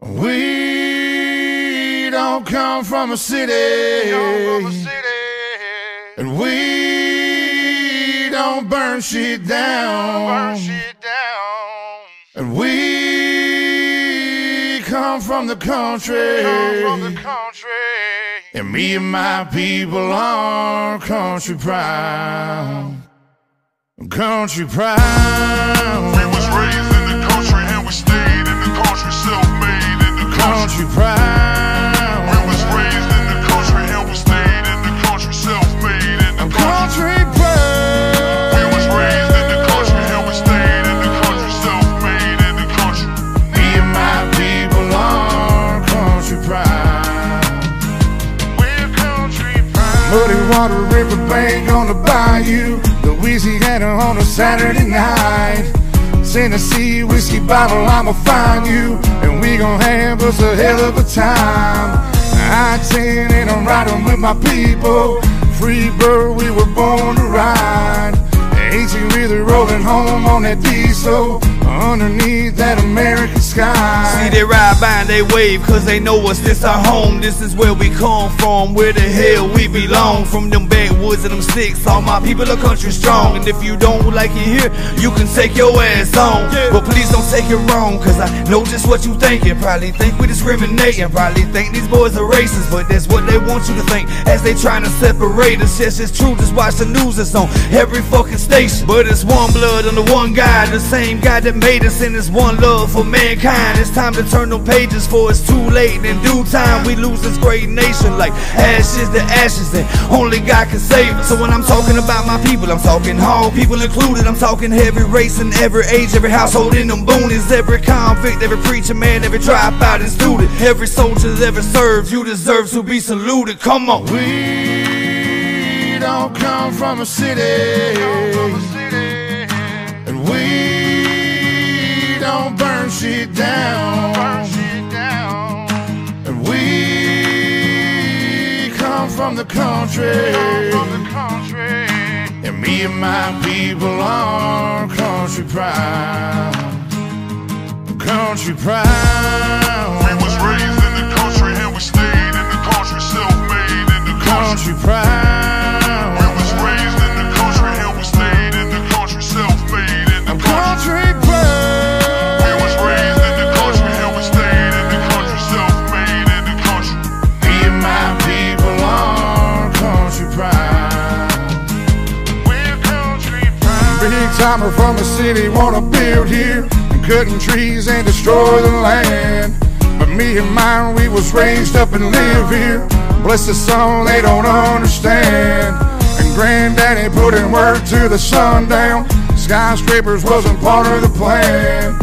We don't come from a city. And we don't burn shit down. And we come from the country. And me and my people are country proud. Country proud. Country. Proud. We was raised in the country and we stayed in the country, self-made in the country. Country proud. We was raised in the country and we stayed in the country, self-made in the country. Me and my people are country proud. We're country proud. Muddy water river bank on the bayou. Louisiana on a Saturday night. Tennessee whiskey bottle, I'ma find you. And we gon' have us a hell of a time. I 10 and I'm riding with my people. Free bird, we were born to ride. 18 wheeler rolling home on that diesel. Underneath that American sky. See they ride by and they wave cause they know us, this our home. This is where we come from, where the hell we belong. From them backwoods and them sticks, all my people are country strong. And if you don't like it here, you can take your ass on. But please don't take it wrong cause I know just what you thinking. Probably think we discriminating, probably think these boys are racist But that's what they want you to think. As they trying to separate us Yes, it's true, just watch the news, it's on every fucking station. But it's one blood under one God, the same God that made us And it's one love for mankind It's time to turn them pages for it's too late. In due time we lose this great nation Like ashes to ashes and only God can save us. So when I'm talking about my people, I'm talking all people included. I'm talking every race and every age, every household in them boonies Every convict, every preacher man, every dropout and student. Every soldier that ever served, you deserve to be saluted. Come on. We don't come from a city. And we don't burn shit down. And we come from the country. And me and my people are country proud. Country proud. We was raised in the country and we stayed in the country, self-made in the country. Country proud. Timer from the city wanna build here, and cutting trees and destroy the land. But me and mine, we was raised up and live here. Bless the song they don't understand. And granddaddy put in work to the sundown. Skyscrapers wasn't part of the plan.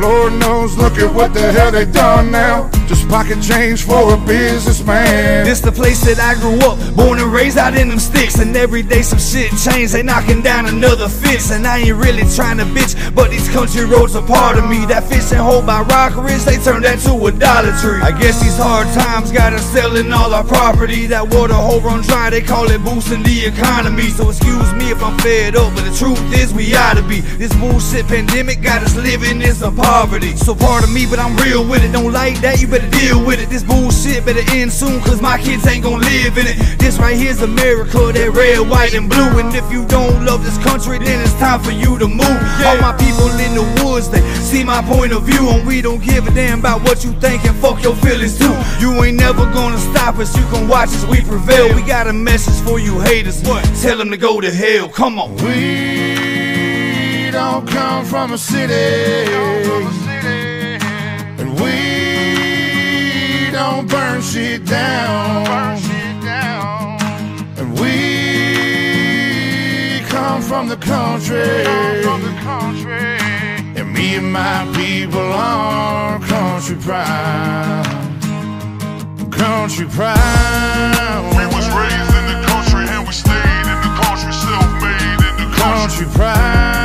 Lord knows, look at what the hell they done now. Just pocket change for a businessman. This the place that I grew up, born and raised out in them sticks. And every day some shit change, they knocking down another fence. And I ain't really trying to bitch, but these country roads are part of me. That fishing hole by Rock Ridge, they turned that to a Dollar Tree. I guess these hard times got us selling all our property. That water hole run dry, they call it boosting the economy. So excuse me if I'm fed up, but the truth is we oughta be. This bullshit pandemic got us living in some poverty. So pardon me, but I'm real with it. Don't like that, you better deal with it. This bullshit better end soon, cause my kids ain't gonna live in it. This right here's America, that red, white, and blue. And if you don't love this country, then it's time for you to move. All my people in the woods, they see my point of view, and we don't give a damn about what you think and fuck your feelings too. You ain't never gonna stop us, you can watch as we prevail. We got a message for you haters. What? Tell them to go to hell. Come on. We don't come from a city. And we don't burn shit down. And we come from the country. And me and my people are country proud. Country proud. We was raised in the country and we stayed in the country, self-made in the country. country proud.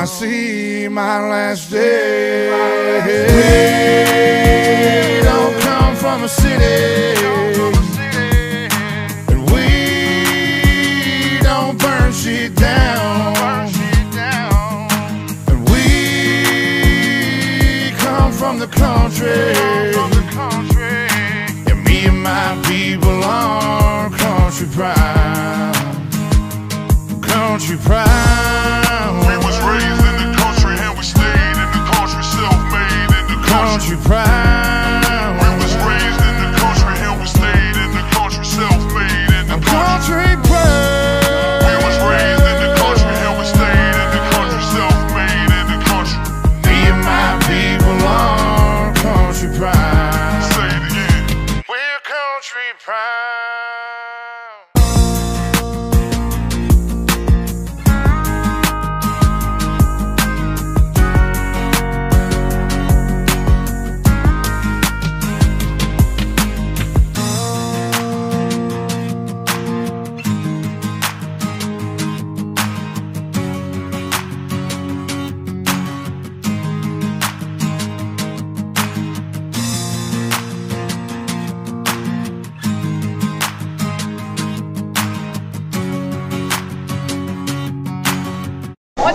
I see my last day. We don't come from a city. And we don't burn shit down. And we come from the country. Yeah, me and my people are country proud. Country proud. Country. Country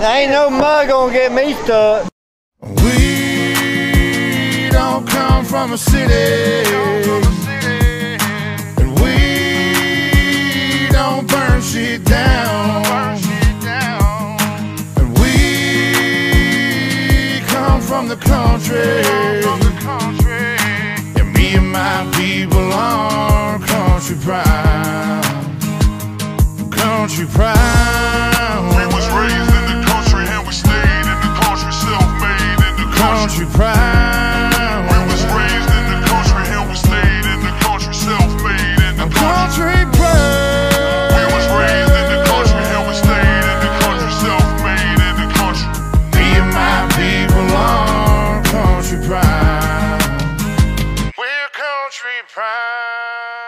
Ain't no mud gonna get me stuck. We don't come from a city. And we don't burn shit down. And we come from the country. Yeah, me and my people are country proud. Country proud. country pride. We was raised in the country and we stayed in the country, self-made in the country. country pride. We was raised in the country and we stayed in the country, self-made in the country. Me and my people are country pride. We're country pride.